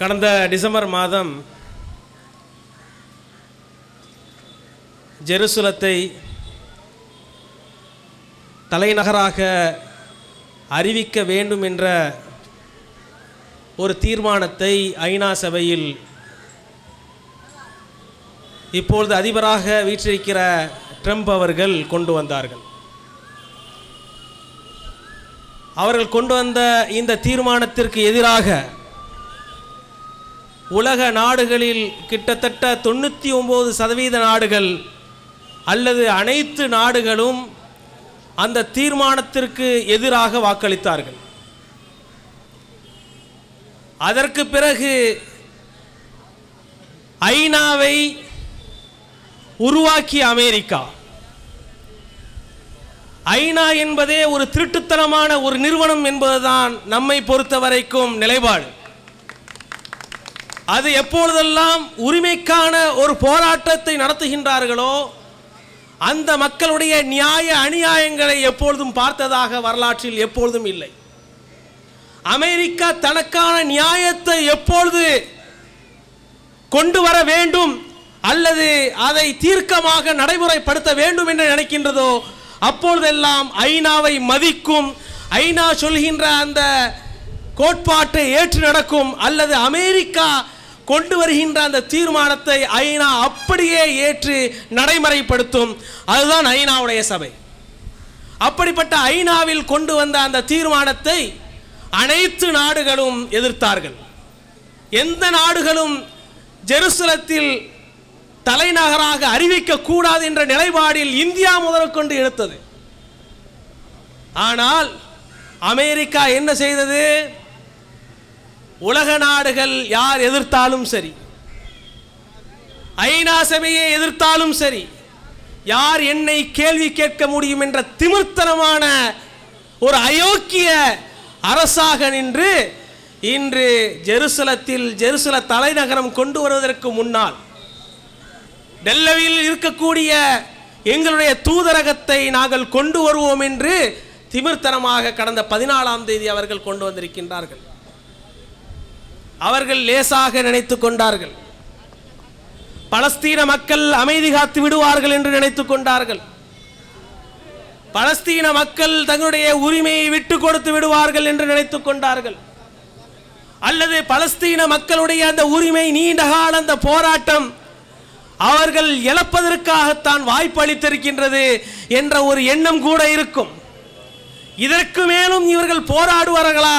கடந்த டிசம்பர் மாதம் ஜெருசலத்தை தலைநகராக அறிவிக்க வேண்டும் என்ற ஒரு தீர்மானத்தை ஐநா சபையில் இப்பொழுது அதிபராக வீற்றிருக்கிற ட்ரம்ப் அவர்கள் கொண்டு வந்தார்கள். அவர்கள் கொண்டு வந்த இந்த தீர்மானத்திற்கு எதிராக உலக நாடுகளில் கிட்டத்தட்ட தொண்ணூற்றி ஒம்பது சதவீத நாடுகள் அல்லது அனைத்து நாடுகளும் அந்த தீர்மானத்திற்கு எதிராக வாக்களித்தார்கள். அதற்கு பிறகு ஐநாவை உருவாக்கிய அமெரிக்கா. ஐநா என்பதே ஒரு திருட்டுத்தனமான ஒரு நிறுவனம் என்பதுதான் நம்மை பொறுத்த வரைக்கும் நிலைப்பாடு. அது எப்பொழுதெல்லாம் உரிமைக்கான ஒரு போராட்டத்தை நடத்துகின்றார்களோ அந்த மக்களுடைய நியாய அநியாயங்களை எப்பொழுதும் பார்த்ததாக வரலாற்றில் எப்பொழுதும் இல்லை. அமெரிக்கா தனக்கான நியாயத்தை எப்பொழுது கொண்டு வர வேண்டும் அல்லது அதை தீர்க்கமாக நடைமுறைப்படுத்த வேண்டும் என்று நினைக்கின்றதோ அப்பொழுதெல்லாம் ஐநாவை மதிக்கும் ஐநா சொல்கின்ற அந்த கோட்பாட்டை ஏற்று நடக்கும் அல்லது அமெரிக்கா கொண்டு வருகின்ற அந்த தீர்மானத்தை ஐநா அப்படியே ஏற்று நடைமுறைப்படுத்தும். அதுதான் ஐநாவுடைய சபை. அப்படிப்பட்ட ஐநாவில் கொண்டு வந்த அந்த தீர்மானத்தை அனைத்து நாடுகளும் எதிர்த்தார்கள். எந்த நாடுகளும் ஜெருசலத்தில் தலைநகராக அறிவிக்க கூடாது என்ற நிலைப்பாடில் இந்தியா முதற்கொண்டு எடுத்தது. ஆனால் அமெரிக்கா என்ன செய்தது? உலக நாடுகள் யார் எதிர்த்தாலும் சரி. ஐநா சபையை எதிர்த்தாலும் சரி. யார் என்னை கேள்வி கேட்க முடியும் என்ற திமிர்த்தனமான ஒரு அயோக்கிய அரசாக நின்று இன்று ஜெருசலத்தில் ஜெருசல தலைநகரம் கொண்டு வருவதற்கு முன்னால் டெல்லவில் இருக்கக்கூடிய எங்களுடைய தூதரகத்தை நாங்கள் கொண்டு வருவோம் என்று திமிர்த்தனமாக கடந்த பதினாலாம் தேதி அவர்கள் கொண்டு வந்திருக்கின்றார்கள். அவர்கள் லேசாக நினைத்து கொண்டார்கள். பலஸ்தீன மக்கள் அமைதி காத்து விடுவார்கள் என்று நினைத்து கொண்டார்கள். பலஸ்தீன மக்கள் தங்களுடைய உரிமையை விட்டு கொடுத்து விடுவார்கள் என்று நினைத்து கொண்டார்கள். அல்லது பலஸ்தீன மக்களுடைய அந்த உரிமை நீண்டகால அந்த போராட்டம் அவர்கள் இழப்பதற்காகத்தான் வாய்ப்பு அளித்திருக்கின்றது என்ற ஒரு எண்ணம் கூட இருக்கும். இதற்கு மேலும் இவர்கள் போராடுவார்களா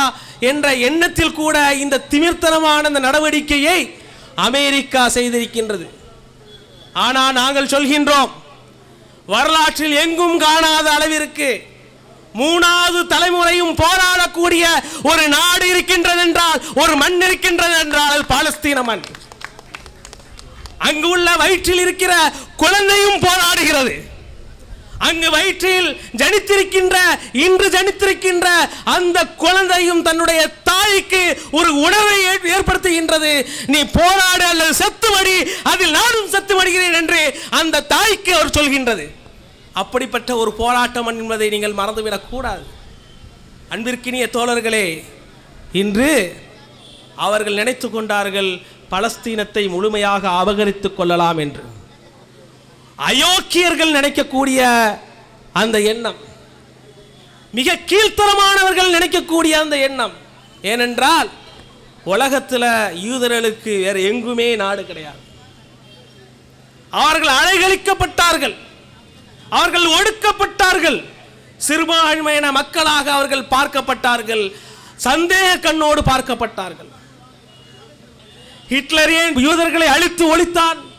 என்ற எண்ணத்தில் கூட இந்த திமிர்த்தனமான அந்த நடவடிக்கையை அமெரிக்கா செய்திருக்கின்றது. ஆனால் நாங்கள் சொல்கின்றோம் வரலாற்றில் எங்கும் காணாத அளவிற்கு மூணாவது தலைமுறையும் போராடக்கூடிய ஒரு நாடு இருக்கின்றது என்றால் ஒரு மண் இருக்கின்றது என்றால் பாலஸ்தீன மண். அங்கு உள்ள வயிற்றில் இருக்கிற குழந்தையும் போராடுகிறது. அங்கு வயிற்றில் ஜனித்திருக்கின்ற இன்று ஜனித்திருக்கின்ற அந்த குழந்தையும் தன்னுடைய தாய்க்கு ஒரு உணவை ஏற்படுத்துகின்றது. நீ போராடு அல்லது செத்துமடி அதில் நானும் செத்து மடிகிறேன் என்று அந்த தாய்க்கு அவர் சொல்கின்றது. அப்படிப்பட்ட ஒரு போராட்டம் என்பதை நீங்கள் மறந்துவிடக்கூடாது அன்பிற்கினிய தோழர்களே இன்று அவர்கள் நினைத்து கொண்டார்கள் பலஸ்தீனத்தை முழுமையாக அபகரித்துக் கொள்ளலாம் என்று. அயோக்கியர்கள் நினைக்கக்கூடிய அந்த எண்ணம். மிக கீழ்த்தரமானவர்கள் நினைக்கக்கூடிய அந்த எண்ணம். ஏனென்றால் உலகத்தில் யூதர்களுக்கு வேறு எங்குமே நாடு கிடையாது. அவர்கள் அலைகழிக்கப்பட்டார்கள். அவர்கள் ஒடுக்கப்பட்டார்கள். சிறுபான்மையின மக்களாக அவர்கள் பார்க்கப்பட்டார்கள். சந்தேக கண்ணோடு பார்க்கப்பட்டார்கள். ஹிட்லர் ஏன் யூதர்களை அழித்து ஒழித்தான்.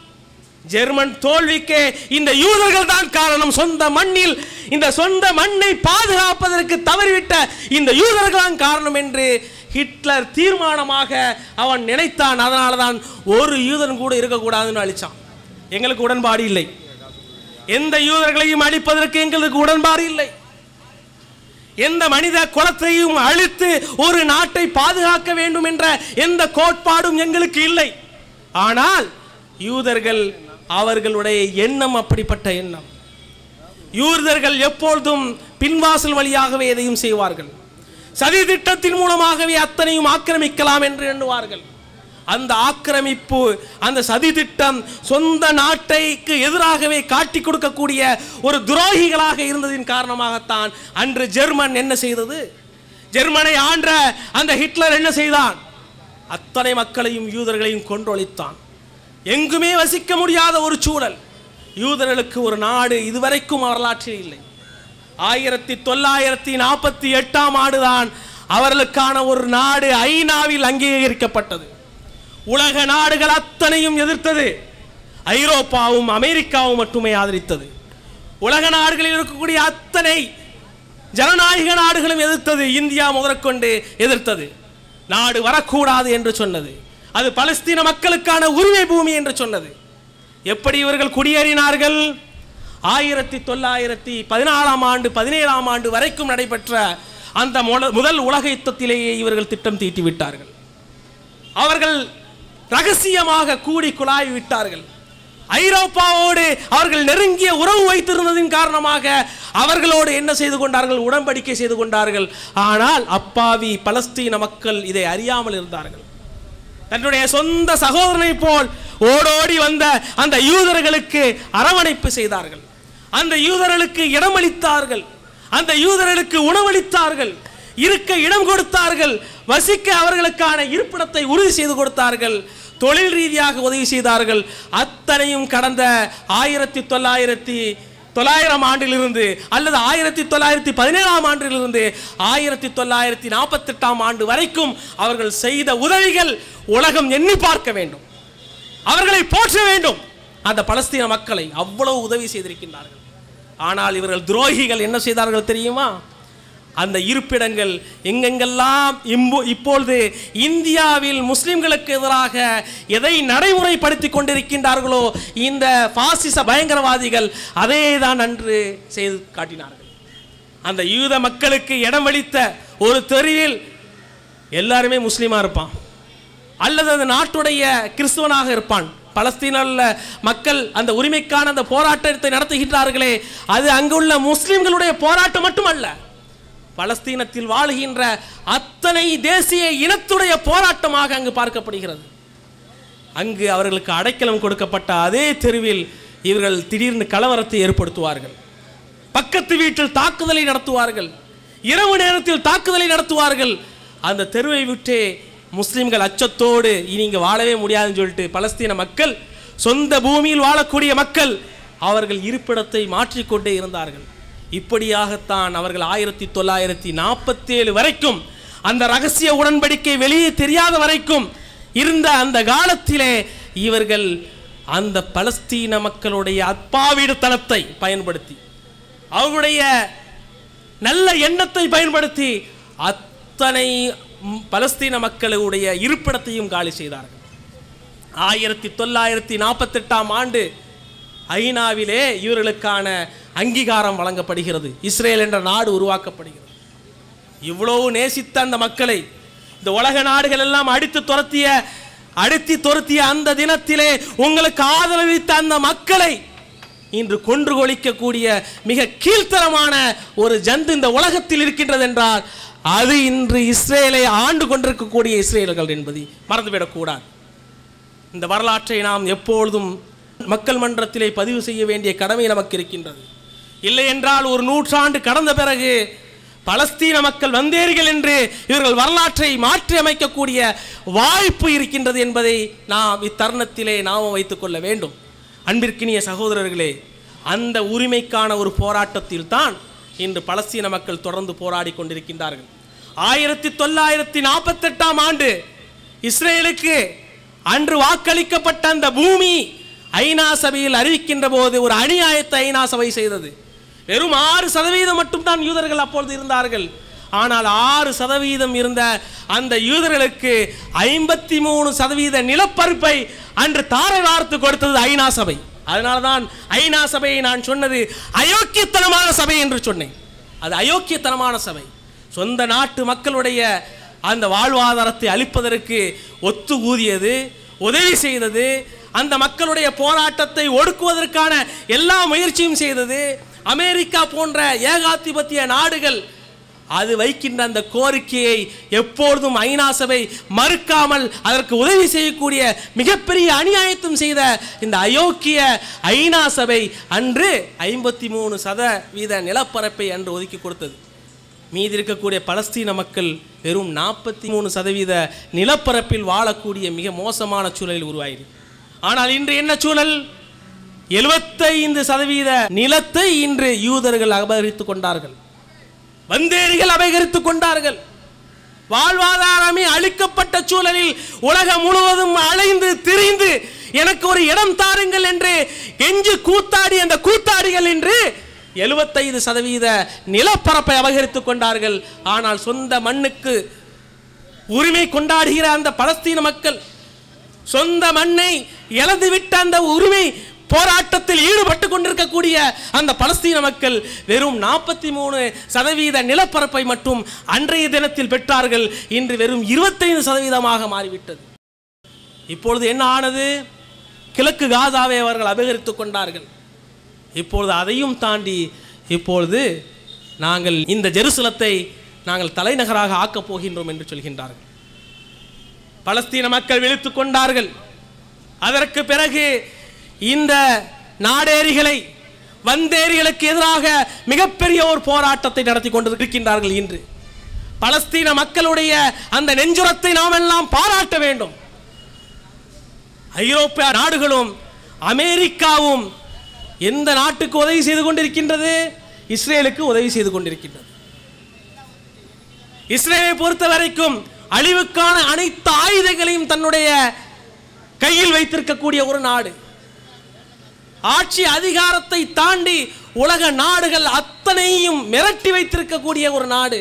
ஜெர்மன் தோல்விக்கு இந்த யூதர்கள் தான் காரணம். சொந்த மண்ணில் இந்த சொந்த மண்ணை பாதுகாப்பதற்கு தவறிவிட்ட இந்த யூதர்கள் தான் காரணம் என்று ஹிட்லர் தீர்மானமாக அவன் நினைத்தான். அதனால தான் ஒரு யூதன் கூட இருக்கக்கூடாதுன்னு அழிச்சான். எங்களுக்கு உடன்பாடு இல்லை. எந்த யூதர்களையும் அழிப்பதற்கு எங்களுக்கு உடன்பாடு இல்லை. எந்த மனித குலத்தையும் அழித்து ஒரு நாட்டை பாதுகாக்க வேண்டும் என்ற எந்த கோட்பாடும் எங்களுக்கு இல்லை. ஆனால் யூதர்கள் அவர்களுடைய எண்ணம் அப்படிப்பட்ட எண்ணம். யூதர்கள் எப்பொழுதும் பின்வாசல் வழியாகவே எதையும் செய்வார்கள். சதி திட்டத்தின் மூலமாகவே அத்தனையும் ஆக்கிரமிக்கலாம் என்று எண்ணுவார்கள். அந்த ஆக்கிரமிப்பு அந்த சதி திட்டம் சொந்த நாட்டைக்கு எதிராகவே காட்டி கொடுக்கக்கூடிய ஒரு துரோகிகளாக இருந்ததின் காரணமாகத்தான் அன்று ஜெர்மன் என்ன செய்தது? ஜெர்மனை ஆண்ட அந்த ஹிட்லர் என்ன செய்தான்? அத்தனை மக்களையும் யூதர்களையும் கொன்றொழித்தான். எங்குமே வசிக்க முடியாத ஒரு சூழல். யூதர்களுக்கு ஒரு நாடு இதுவரைக்கும் வரலாற்றில் இல்லை. ஆயிரத்தி தொள்ளாயிரத்தி நாற்பத்தி எட்டாம் ஆண்டுதான் அவர்களுக்கான ஒரு நாடு ஐநாவில் அங்கீகரிக்கப்பட்டது. உலக நாடுகள் அத்தனையும் எதிர்த்தது. ஐரோப்பாவும் அமெரிக்காவும் மட்டுமே ஆதரித்தது. உலக நாடுகளில் இருக்கக்கூடிய அத்தனை ஜனநாயக நாடுகளும் எதிர்த்தது. இந்தியா முதற்கொண்டு எதிர்த்தது. நாடு வரக்கூடாது என்று சொன்னது. அது பலஸ்தீன மக்களுக்கான உரிமை பூமி என்று சொன்னது. எப்படி இவர்கள் குடியேறினார்கள்? ஆயிரத்தி தொள்ளாயிரத்தி பதினாலாம் ஆண்டு பதினேழாம் ஆண்டு வரைக்கும் நடைபெற்ற அந்த முதல் உலக யுத்தத்திலேயே இவர்கள் திட்டம் தீட்டி விட்டார்கள். அவர்கள் ரகசியமாக கூடி குழாய் விட்டார்கள். ஐரோப்பாவோடு அவர்கள் நெருங்கிய உறவு வைத்திருந்ததின் காரணமாக அவர்களோடு என்ன செய்து கொண்டார்கள்? உடன்படிக்கை செய்து கொண்டார்கள். ஆனால் அப்பாவி பலஸ்தீன மக்கள் இதை அறியாமல் இருந்தார்கள். தன்னுடைய சொந்த சகோதரனை போல் ஓடோடி வந்த அந்த யூதர்களுக்கு அரவணைப்பு செய்தார்கள். அந்த யூதர்களுக்கு இடமளித்தார்கள். அந்த யூதர்களுக்கு உணவளித்தார்கள். இருக்க இடம் கொடுத்தார்கள். வசிக்க அவர்களுக்கான இருப்பிடத்தை உறுதி செய்து கொடுத்தார்கள். தொழில் ரீதியாக உதவி செய்தார்கள். அத்தனையும் கடந்த ஆயிரத்தி தொள்ளாயிரத்தி தொள்ளாயிரம் ஆண்டிலிருந்து அல்லது ஆயிரத்தி தொள்ளாயிரத்தி பதினேழாம் ஆண்டிலிருந்து ஆயிரத்தி தொள்ளாயிரத்தி நாற்பத்தெட்டாம் ஆண்டு வரைக்கும் அவர்கள் செய்த உதவிகள் உலகம் எண்ணி பார்க்க வேண்டும். அவர்களை போற்ற வேண்டும். அந்த பலஸ்தீன மக்களை அவ்வளவு உதவி செய்திருக்கின்றார்கள். ஆனால் இவர்கள் துரோகிகள் என்ன செய்தார்கள் தெரியுமா? அந்த இருப்பிடங்கள் எங்கெங்கெல்லாம் இம்பு இப்பொழுது இந்தியாவில் முஸ்லிம்களுக்கு எதிராக எதை நடைமுறைப்படுத்தி கொண்டிருக்கின்றார்களோ இந்த பாசிச பயங்கரவாதிகள் அதே தான் அன்று செய்து காட்டினார்கள். அந்த யூத மக்களுக்கு இடமளித்த ஒரு தெருவில் எல்லாருமே முஸ்லீமாக இருப்பான். அல்லது அந்த நாட்டுடைய கிறிஸ்துவனாக இருப்பான். பலஸ்தீனில் மக்கள் அந்த உரிமைக்கான அந்த போராட்டத்தை நடத்துகின்றார்களே அது அங்குள்ள முஸ்லிம்களுடைய போராட்டம் மட்டுமல்ல. பலஸ்தீனத்தில் வாழுகின்ற அத்தனை தேசிய இனத்துடைய போராட்டமாக அங்கு பார்க்கப்படுகிறது. அங்கு அவர்களுக்கு அடைக்கலம் கொடுக்கப்பட்ட அதே தெருவில் இவர்கள் திடீர்னு கலவரத்தை ஏற்படுத்துவார்கள். பக்கத்து வீட்டில் தாக்குதலை நடத்துவார்கள். இரவு நேரத்தில் தாக்குதலை நடத்துவார்கள். அந்த தெருவை விட்டே முஸ்லீம்கள் அச்சத்தோடு இனி இங்கே வாழவே முடியாதுன்னு சொல்லிட்டு பலஸ்தீன மக்கள் சொந்த பூமியில் வாழக்கூடிய மக்கள் அவர்கள் இருப்பிடத்தை மாற்றிக்கொண்டே இருந்தார்கள். இப்படியாகத்தான் அவர்கள் ஆயிரத்தி தொள்ளாயிரத்தி நாற்பத்தேழு வரைக்கும் அந்த ரகசிய உடன்படிக்கை வெளியே தெரியாத வரைக்கும் இருந்த அந்த காலத்திலே இவர்கள் அந்த பலஸ்தீன மக்களுடைய அப்பாவிடுத்தனத்தை பயன்படுத்தி அவருடைய நல்ல எண்ணத்தை பயன்படுத்தி அத்தனை பலஸ்தீன மக்களுடைய இருப்பிடத்தையும் காலி செய்தார்கள். ஆயிரத்தி தொள்ளாயிரத்தி நாற்பத்தெட்டாம் ஆண்டு ஐநாவிலே இவர்களுக்கான அங்கீகாரம் வழங்கப்படுகிறது. இஸ்ரேல் என்ற நாடு உருவாக்கப்படுகிறது. இவ்வளவு நேசித்த அந்த மக்களை இந்த உலக நாடுகள் எல்லாம் அடித்து துரத்திய அடித்து துரத்திய அந்த தினத்திலே உங்களுக்கு ஆதரவித்த அந்த மக்களை இன்று கொன்று கொளிக்கக்கூடிய மிக கீழ்த்தரமான ஒரு ஜந்து இந்த உலகத்தில் இருக்கின்றது என்றால் அது இன்று இஸ்ரேலை ஆண்டு கொண்டிருக்கக்கூடிய இஸ்ரேலர்கள் என்பதை மறந்துவிடக்கூடாது. இந்த வரலாற்றை நாம் எப்பொழுதும் மக்கள் மன்றத்திலே பதிவு செய்ய வேண்டிய கடமை நமக்கு இருக்கின்றது. இல்லை என்றால் ஒரு நூற்றாண்டு கடந்த பிறகு பலஸ்தீன மக்கள் வந்தேர்கள் என்று இவர்கள் வரலாற்றை மாற்றி அமைக்கக்கூடிய வாய்ப்பு இருக்கின்றது என்பதை நாம் இத்தருணத்திலே நாம் வைத்துக் கொள்ள வேண்டும். அன்பிற்கினிய சகோதரர்களே அந்த உரிமைக்கான ஒரு போராட்டத்தில் தான் இன்று பலஸ்தீன மக்கள் தொடர்ந்து போராடி கொண்டிருக்கின்றார்கள். ஆயிரத்தி தொள்ளாயிரத்தி நாற்பத்தெட்டாம் ஆண்டு இஸ்ரேலுக்கு அன்று வாக்களிக்கப்பட்ட அந்த பூமி ஐநா சபையில் அறிவிக்கின்ற போது ஒரு அநியாயத்தை ஐநா சபை செய்தது. வெறும் ஆறு சதவீதம் மட்டும்தான் யூதர்கள் அப்பொழுது இருந்தார்கள். ஆனால் ஆறு சதவீதம் இருந்த அந்த யூதர்களுக்கு ஐம்பத்தி மூணு சதவீத நிலப்பரப்பை அன்று தாரை வார்த்து கொடுத்தது ஐநா சபை. அதனால தான் ஐநா சபையை நான் சொன்னது அயோக்கியத்தனமான சபை என்று சொன்னேன். அது அயோக்கியத்தனமான சபை. சொந்த நாட்டு மக்களுடைய அந்த வாழ்வாதாரத்தை அளிப்பதற்கு ஒத்து ஊதியது உதவி செய்தது அந்த மக்களுடைய போராட்டத்தை ஒடுக்குவதற்கான எல்லா முயற்சியும் செய்தது. அமெரிக்கா போன்ற ஏகாதிபத்திய நாடுகள் அது வைக்கின்ற அந்த கோரிக்கையை எப்பொழுதும் ஐநா சபை மறுக்காமல் அதற்கு உதவி செய்யக்கூடிய மிகப்பெரிய அநியாயத்தும் செய்த இந்த அயோக்கிய ஐநா சபை அன்று ஐம்பத்தி மூணு சதவீத நிலப்பரப்பை அன்று ஒதுக்கி கொடுத்தது. மீதி இருக்கக்கூடிய பலஸ்தீன மக்கள் வெறும் நாற்பத்தி மூணு சதவீத நிலப்பரப்பில் வாழக்கூடிய மிக மோசமான சூழலில் உருவாயிரு ஆனால் இன்று என்ன சூழல்? எழுபத்தைந்து சதவீத நிலத்தை இன்று யூதர்கள் அபகரித்துக் கொண்டார்கள். வந்தேரிகள் அபகரித்துக் கொண்டார்கள். வாழ்வாதாரமே அழிக்கப்பட்ட சூழலில் உலகம் முழுவதும் அலைந்து திரிந்து எனக்கு ஒரு இடம் தாருங்கள் என்று கெஞ்சு கூத்தாடி அந்த கூத்தாடிகள் என்று எழுபத்தைந்து சதவீத நிலப்பரப்பை அபகரித்துக் கொண்டார்கள். ஆனால் சொந்த மண்ணுக்கு உரிமை கொண்டாடுகிற அந்த பலஸ்தீன மக்கள் சொந்த மண்ணை இழந்துவிட்ட அந்த உரிமை போராட்டத்தில் ஈடுபட்டு கொண்டிருக்கக்கூடிய அந்த பலஸ்தீன மக்கள் வெறும் நாற்பத்தி மூணு சதவீத நிலப்பரப்பை மட்டும் அன்றைய தினத்தில் பெற்றார்கள். இன்று வெறும் இருபத்தைந்து சதவீதமாக மாறிவிட்டது. இப்பொழுது என்ன ஆனது? கிழக்கு காசாவை அவர்கள் அபகரித்துக் கொண்டார்கள். இப்பொழுது அதையும் தாண்டி இப்பொழுது நாங்கள் இந்த ஜெருசலத்தை நாங்கள் தலைநகராக ஆக்கப் போகின்றோம் என்று சொல்கின்றார்கள். பலஸ்தீன மக்கள் விழித்துக் கொண்டார்கள். அதற்கு பிறகு இந்த நாடேரிகளை வந்தேரிகளுக்கு எதிராக மிகப்பெரிய ஒரு போராட்டத்தை நடத்தி கொண்டிருக்கின்றார்கள் இன்று. பலஸ்தீன மக்களுடைய அந்த நெஞ்சுரத்தை நாம் எல்லாம் பாராட்ட வேண்டும். ஐரோப்பிய நாடுகளும் அமெரிக்காவும் எந்த நாட்டுக்கு உதவி செய்து கொண்டிருக்கின்றது? இஸ்ரேலுக்கு உதவி செய்து கொண்டிருக்கின்றது. இஸ்ரேலை பொறுத்த வரைக்கும் அழிவுக்கான அனைத்து ஆயுதங்களையும் தன்னுடைய கையில் வைத்திருக்கக்கூடிய ஒரு நாடு. ஆட்சி அதிகாரத்தை தாண்டி உலக நாடுகள் அத்தனையும் மிரட்டி வைத்திருக்கக்கூடிய ஒரு நாடு.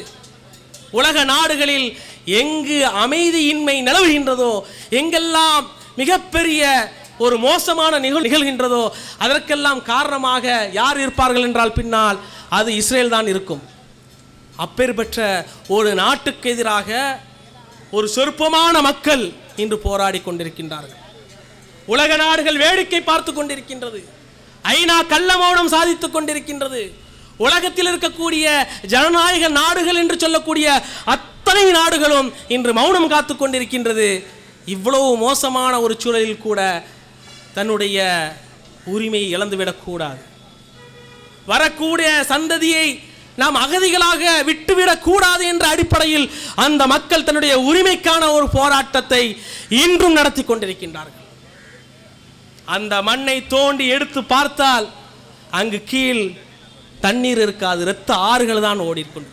உலக நாடுகளில் எங்கு அமைதியின்மை நிலவுகின்றதோ எங்கெல்லாம் மிகப்பெரிய ஒரு மோசமான நிகழ் நிகழ்கின்றதோ அதற்கெல்லாம் காரணமாக யார் இருப்பார்கள் என்றால் பின்னால் அது இஸ்ரேல் தான் இருக்கும். அப்பேற்பட்ட ஒரு நாட்டுக்கு எதிராக ஒரு சொற்பமான மக்கள் இன்று போராடி கொண்டிருக்கின்றார்கள். உலக நாடுகள் வேடிக்கை பார்த்து கொண்டிருக்கின்றது. ஐநா கள்ள மௌனம் சாதித்துக் கொண்டிருக்கின்றது. உலகத்தில் இருக்கக்கூடிய ஜனநாயக நாடுகள் என்று சொல்லக்கூடிய அத்தனை நாடுகளும் இன்று மௌனம் காத்து கொண்டிருக்கின்றது. இவ்வளவு மோசமான ஒரு சூழலில் கூட தன்னுடைய உரிமையை இழந்துவிடக்கூடாது வரக்கூடிய சந்ததியை நாம் அகதிகளாக விட்டுவிடக்கூடாது என்ற அடிப்படையில் அந்த மக்கள் தன்னுடைய உரிமைக்கான ஒரு போராட்டத்தை இன்றும் நடத்தி கொண்டிருக்கின்றார்கள். அந்த மண்ணை தோண்டி எடுத்து பார்த்தால் அங்கு கீழ் தண்ணீர் இருக்காது. இரத்த ஆறுகள் தான் ஓடிக்கொண்டு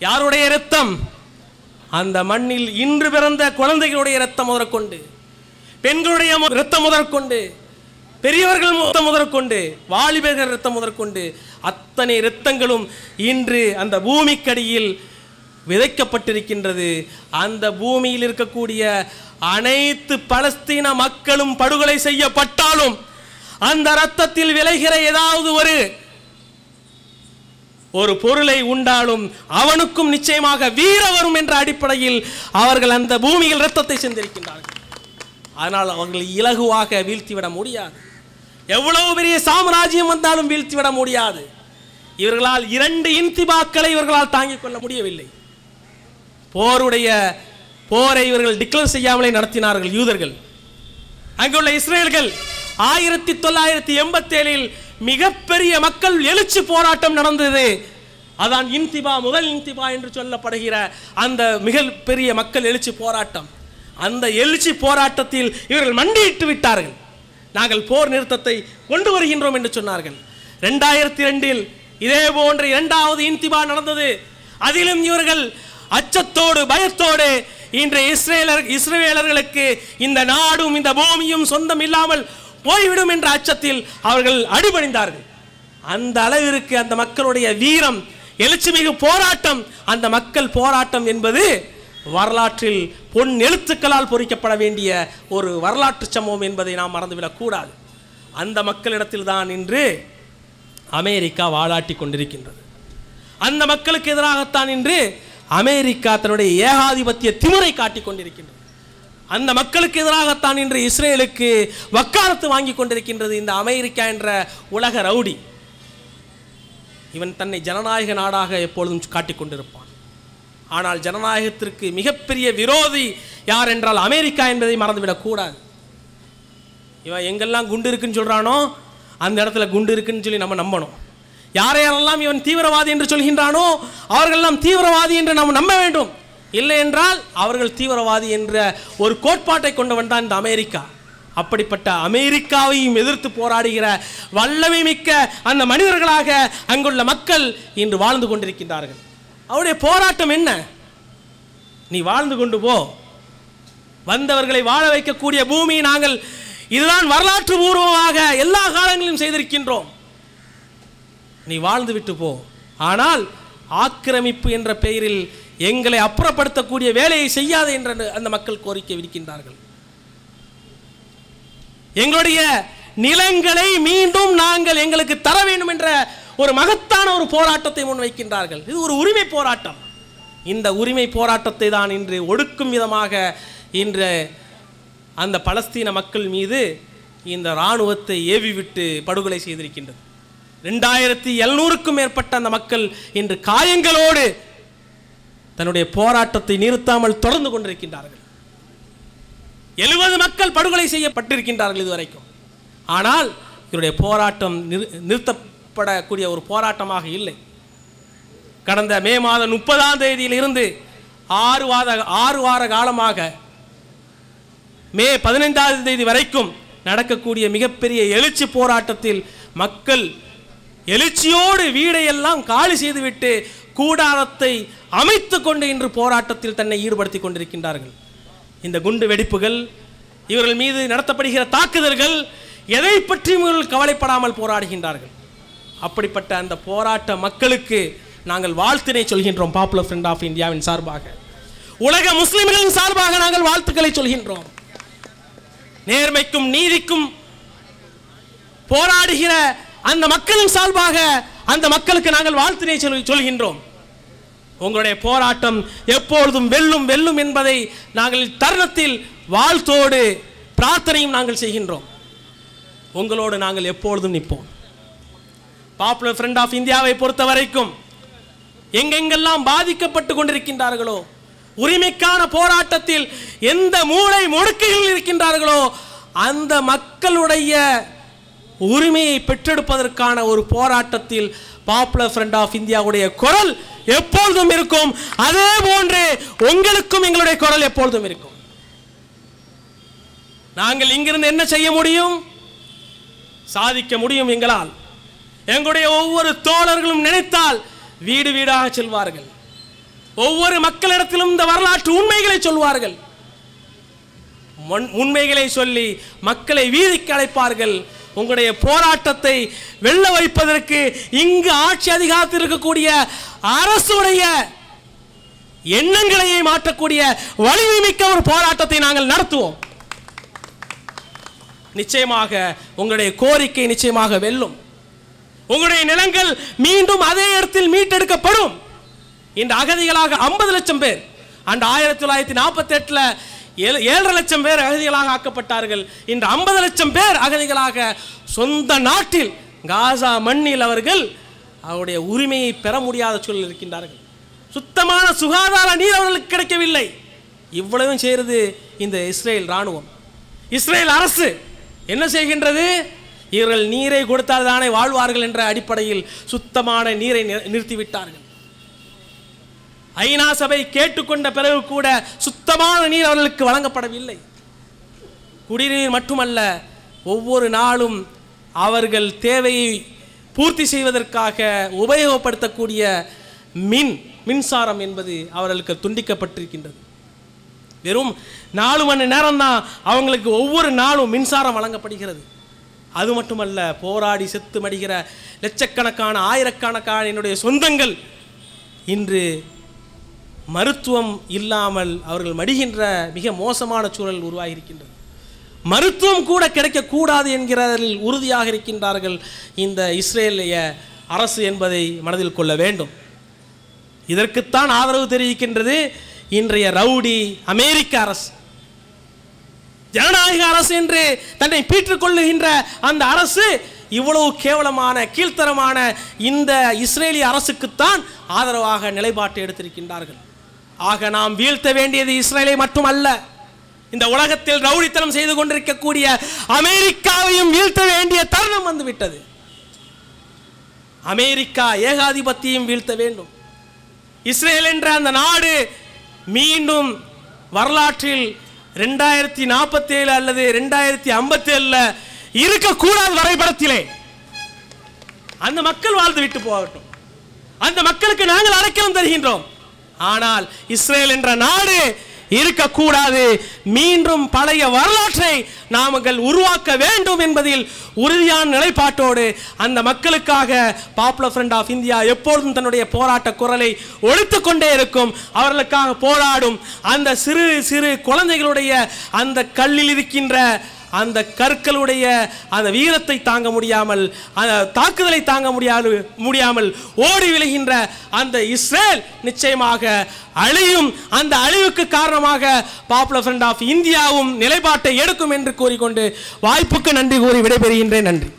யாருடைய இரத்தம்? அந்த மண்ணில் இன்று பிறந்த குழந்தைகளுடைய இரத்தம் முதற்கொண்டு பெண்களுடைய மு- இரத்தம் முதற்கொண்டு பெரியவர்கள் ரத்தம் முதற்கொண்டு வாலிபர்கள் ரத்தம் முதற்கொண்டு அத்தனை இரத்தங்களும் இன்று அந்த பூமிக்கடியில் விதைக்கப்பட்டிருக்கின்றது. அந்த பூமியில் இருக்கக்கூடிய அனைத்து பலஸ்தீன மக்களும் படுகொலை செய்யப்பட்டாலும் அந்த ரத்தத்தில் விளைகிற ஏதாவது ஒரு ஒரு பொருளை உண்டாலும் அவனுக்கும் நிச்சயமாக வீர வரும் என்ற அடிப்படையில் அவர்கள் அந்த பூமியில் இரத்தத்தை சிந்திருக்கின்றார்கள் அதனால் அவர்கள் இலகுவாக வீழ்த்திவிட முடியாது. எவ்வளவு பெரிய சாம்ராஜ்யம் வந்தாலும் வீழ்த்திவிட முடியாது. இவர்களால் இரண்டு இன்திபாக்களை இவர்களால் தாங்கிக் கொள்ள முடியவில்லை. போருடைய போரை இவர்கள் டிக்ளேர் செய்யாமலே நடத்தினார்கள் யூதர்கள். அங்குள்ள இஸ்ரேல்கள் ஆயிரத்தி தொள்ளாயிரத்தி எண்பத்தேழில் மிகப்பெரிய மக்கள் எழுச்சி போராட்டம் நடந்தது. அதான் இன்திபா முதல் இன்திபா என்று சொல்லப்படுகிற அந்த மிக பெரிய மக்கள் எழுச்சி போராட்டம். அந்த எழுச்சி போராட்டத்தில் இவர்கள் மண்டியிட்டு விட்டார்கள். நாங்கள் போர் நிறுத்தத்தை கொண்டு வருகின்றோம் என்று சொன்னார்கள். ரெண்டாயிரத்தி ரெண்டில் இதே போன்ற இரண்டாவது இன்திபா நடந்தது. அதிலும் இவர்கள் அச்சத்தோடு பயத்தோடு இன்று இஸ்ரேலர் இஸ்ரேலர்களுக்கு இந்த நாடும் இந்த பூமியும் சொந்தம் இல்லாமல் போய்விடும் என்ற அச்சத்தில் அவர்கள் அடிபணிந்தார்கள். அந்த அளவிற்கு அந்த மக்களுடைய வீரம் எழுச்சிமிகு போராட்டம் அந்த மக்கள் போராட்டம் என்பது வரலாற்றில் பொன் எழுத்துக்களால் பொறிக்கப்பட வேண்டிய ஒரு வரலாற்று சம்பவம் என்பதை நாம் மறந்துவிடக்கூடாது அந்த மக்களிடத்தில் தான் இன்று அமெரிக்கா வாழாட்டி கொண்டிருக்கின்றது. அந்த மக்களுக்கு எதிராகத்தான் இன்று அமெரிக்கா தன்னுடைய ஏகாதிபத்திய திமுறை காட்டிக் கொண்டிருக்கின்றது. அந்த மக்களுக்கு எதிராகத்தான் இன்று இஸ்ரேலுக்கு வக்காலத்து வாங்கி கொண்டிருக்கின்றது இந்த அமெரிக்கா என்ற உலக ரவுடி. இவன் தன்னை ஜனநாயக நாடாக எப்பொழுதும் காட்டிக் கொண்டிருப்பான். ஆனால் ஜனநாயகத்திற்கு மிகப்பெரிய விரோதி யார் என்றால் அமெரிக்கா என்பதை மறந்துவிடக்கூடாது இவன் எங்கெல்லாம் குண்டு இருக்குன்னு சொல்கிறானோ அந்த இடத்துல குண்டு இருக்குன்னு சொல்லி நம்ம நம்பணும். யாரையாரெல்லாம் இவன் தீவிரவாதி என்று சொல்கின்றானோ அவர்களெல்லாம் தீவிரவாதி என்று நாம் நம்ப வேண்டும். இல்லை என்றால் அவர்கள் தீவிரவாதி என்ற ஒரு கோட்பாட்டை கொண்டவன் தான் இந்த அமெரிக்கா. அப்படிப்பட்ட அமெரிக்காவையும் எதிர்த்து போராடுகிற வல்லமை மிக்க அந்த மனிதர்களாக அங்குள்ள மக்கள் இன்று வாழ்ந்து கொண்டிருக்கின்றார்கள். அவருடைய போராட்டம் என்ன? நீ வாழ்ந்து கொண்டு போ. வந்தவர்களை வாழ வைக்கக்கூடிய பூமி நாங்கள் இதுதான் வரலாற்று பூர்வமாக எல்லா காலங்களிலும் செய்திருக்கின்றோம். நீ வாழ்ந்து விட்டு போ. ஆனால் ஆக்கிரமிப்பு என்ற பெயரில் எங்களை அப்புறப்படுத்தக்கூடிய வேலையை செய்யாது என்ற அந்த மக்கள் கோரிக்கை விடுக்கின்றார்கள். எங்களுடைய நிலங்களை மீண்டும் நாங்கள் எங்களுக்கு தர வேண்டும் என்ற ஒரு மகத்தான ஒரு போராட்டத்தை முன்வைக்கின்றார்கள். இது ஒரு உரிமை போராட்டம். இந்த உரிமை போராட்டத்தை தான் இன்று ஒடுக்கும் விதமாக இன்று அந்த பலஸ்தீன மக்கள் மீது இந்த இராணுவத்தை ஏவிவிட்டு படுகொலை செய்திருக்கின்றது. ரெண்டாயிரத்தி எழுநூறுக்கும் மேற்பட்ட அந்த மக்கள் இன்று காயங்களோடு தன்னுடைய போராட்டத்தை நிறுத்தாமல் தொடர்ந்து கொண்டிருக்கின்றார்கள். எழுபது மக்கள் படுகொலை செய்யப்பட்டிருக்கின்றார்கள் இதுவரைக்கும். ஆனால் இவருடைய போராட்டம் நிறு நிறுத்தப்படக்கூடிய ஒரு போராட்டமாக இல்லை. கடந்த மே மாதம் முப்பதாம் தேதியில் இருந்து ஆறு வார ஆறு வார காலமாக மே பதினைந்தாவது தேதி வரைக்கும் நடக்கக்கூடிய மிகப்பெரிய எழுச்சி போராட்டத்தில் மக்கள் எழுச்சியோடு வீடையெல்லாம் காலி செய்துவிட்டு கூடாரத்தை அமைத்து கொண்டு இன்று போராட்டத்தில் தன்னை ஈடுபடுத்தி கொண்டிருக்கின்றார்கள். இந்த குண்டு வெடிப்புகள் இவர்கள் மீது நடத்தப்படுகிற தாக்குதல்கள் எதை பற்றியும் இவர்கள் கவலைப்படாமல் போராடுகின்றார்கள். அப்படிப்பட்ட அந்த போராட்ட மக்களுக்கு நாங்கள் வாழ்த்தினை சொல்கின்றோம் பாப்புலர் ஃப்ரெண்ட் ஆஃப் இந்தியாவின் சார்பாக. உலக முஸ்லிம்களின் சார்பாக நாங்கள் வாழ்த்துக்களை சொல்கின்றோம். நேர்மைக்கும் நீதிக்கும் போராடுகிற அந்த மக்களின் சார்பாக அந்த மக்களுக்கு நாங்கள் வாழ்த்தினை சொல்கின்றோம். உங்களுடைய போராட்டம் எப்பொழுதும் வெல்லும் வெல்லும் என்பதை நாங்கள் தருணத்தில் வாழ்த்தோடு பிரார்த்தனையும் நாங்கள் செய்கின்றோம். உங்களோடு நாங்கள் எப்பொழுதும் நிற்போம். பாப்புலர் ஃப்ரெண்ட் ஆஃப் இந்தியாவை பொறுத்த வரைக்கும் எங்கெங்கெல்லாம் பாதிக்கப்பட்டு கொண்டிருக்கின்றார்களோ உரிமைக்கான போராட்டத்தில் எந்த மூளை முடுக்கையில் இருக்கின்றார்களோ அந்த மக்களுடைய உரிமையை பெற்றெடுப்பதற்கான ஒரு போராட்டத்தில் பாப்புலர் ஃப்ரண்ட் ஆஃப் இந்தியாவுடைய குரல் எப்பொழுதும் இருக்கும். அதே போன்று உங்களுக்கும் எங்களுடைய குரல் எப்பொழுதும் இருக்கும். நாங்கள் இங்கிருந்து என்ன செய்ய முடியும்? சாதிக்க முடியும் எங்களால். எங்களுடைய ஒவ்வொரு தோழர்களும் நினைத்தால் வீடு வீடாக செல்வார்கள். ஒவ்வொரு மக்களிடத்திலும் இந்த வரலாற்று உண்மைகளை சொல்வார்கள். உண்மைகளை சொல்லி மக்களை வீதிக்கு அழைப்பார்கள். உங்களுடைய போராட்டத்தை வெல்ல வைப்பதற்கு இங்கு ஆட்சி அதிகாரத்தில் இருக்கக்கூடிய அரசுடைய எண்ணங்களையே மாற்றக்கூடிய வலிமை மிக்க ஒரு போராட்டத்தை நாங்கள் நடத்துவோம். நிச்சயமாக உங்களுடைய கோரிக்கை நிச்சயமாக வெல்லும். உங்களுடைய நிலங்கள் மீண்டும் அதே இடத்தில் மீட்டெடுக்கப்படும். இந்த அகதிகளாக ஐம்பது லட்சம் பேர். அண்ட் ஆயிரத்தி தொள்ளாயிரத்தி நாற்பத்தி எட்டில் ஏழு ஏழரை லட்சம் பேர் அகதிகளாக ஆக்கப்பட்டார்கள். இன்று ஐம்பது லட்சம் பேர் அகதிகளாக சொந்த நாட்டில் காசா மண்ணில் அவர்கள் அவருடைய உரிமையை பெற முடியாத சூழல் இருக்கின்றார்கள். சுத்தமான சுகாதார நீர் அவர்களுக்கு கிடைக்கவில்லை. இவ்வளவும் செய்கிறது இந்த இஸ்ரேல் இராணுவம். இஸ்ரேல் அரசு என்ன செய்கின்றது? இவர்கள் நீரை கொடுத்தால் தானே வாழ்வார்கள் என்ற அடிப்படையில் சுத்தமான நீரை நிறுத்திவிட்டார்கள். ஐநா சபை கேட்டுக்கொண்ட பிறகு கூட சுத்தமான நீர் அவர்களுக்கு வழங்கப்படவில்லை. குடிநீர் மட்டுமல்ல ஒவ்வொரு நாளும் அவர்கள் தேவையை பூர்த்தி செய்வதற்காக உபயோகப்படுத்தக்கூடிய மின் மின்சாரம் என்பது அவர்களுக்கு துண்டிக்கப்பட்டிருக்கின்றது. வெறும் நாலு மணி நேரம் தான் அவங்களுக்கு ஒவ்வொரு நாளும் மின்சாரம் வழங்கப்படுகிறது. அது மட்டுமல்ல போராடி செத்து மடிகிற லட்சக்கணக்கான ஆயிரக்கணக்கான என்னுடைய சொந்தங்கள் இன்று மருத்துவம் இல்லாமல் அவர்கள் மடிகின்ற மிக மோசமான சூழல் உருவாகியிருக்கின்றது. மருத்துவம் கூட கிடைக்கக்கூடாது என்கிறதில் உறுதியாக இருக்கின்றார்கள் இந்த இஸ்ரேலிய அரசு என்பதை மனதில் கொள்ள வேண்டும். இதற்குத்தான் ஆதரவு தெரிவிக்கின்றது இன்றைய ரவுடி அமெரிக்க அரசு. ஜனநாயக அரசு என்று தன்னை பீற்றுக்கொள்ளுகின்ற அந்த அரசு இவ்வளவு கேவலமான கீழ்த்தரமான இந்த இஸ்ரேலிய அரசுக்குத்தான் ஆதரவாக நிலைப்பாட்டை எடுத்திருக்கின்றார்கள். ஆக நாம் வீழ்த்த வேண்டியது இஸ்ரேலை மட்டுமல்ல. இந்த உலகத்தில் ரவுடித்தனம் செய்து கொண்டிருக்கக்கூடிய அமெரிக்காவையும் வீழ்த்த வேண்டிய தருணம் வந்து விட்டது அமெரிக்கா ஏகாதிபத்தியம் வீழ்த்த வேண்டும். இஸ்ரேல் என்ற அந்த நாடு மீண்டும் வரலாற்றில் ரெண்டாயிரத்தி நாற்பத்தேழு அல்லது ரெண்டாயிரத்தி ஐம்பத்தேழுல இருக்கக்கூடாது வரைபடத்திலே. அந்த மக்கள் வாழ்ந்து விட்டு போகட்டும். அந்த மக்களுக்கு நாங்கள் அடைக்கலம் தருகின்றோம். ஆனால் இஸ்ரேல் என்ற நாடு இருக்கக்கூடாது. மீண்டும் பழைய வரலாற்றை நாமங்கள் உருவாக்க வேண்டும் என்பதில் உறுதியான நிலைப்பாட்டோடு அந்த மக்களுக்காக பாப்புலர் ஃப்ரண்ட் ஆஃப் இந்தியா எப்பொழுதும் தன்னுடைய போராட்ட குரலை ஒழித்து கொண்டே இருக்கும். அவர்களுக்காக போராடும் அந்த சிறு சிறு குழந்தைகளுடைய அந்த கல்லில் இருக்கின்ற அந்த கற்களுடைய அந்த வீரத்தை தாங்க முடியாமல் அந்த தாக்குதலை தாங்க முடியாது முடியாமல் ஓடி விழுகின்ற அந்த இஸ்ரேல் நிச்சயமாக அழியும். அந்த அழிவுக்கு காரணமாக பாப்புலர் ஃப்ரண்ட் ஆஃப் இந்தியாவும் நிலைப்பாட்டை எடுக்கும் என்று கூறிக்கொண்டு வாய்ப்புக்கு நன்றி கூறி விடைபெறுகின்றேன். நன்றி.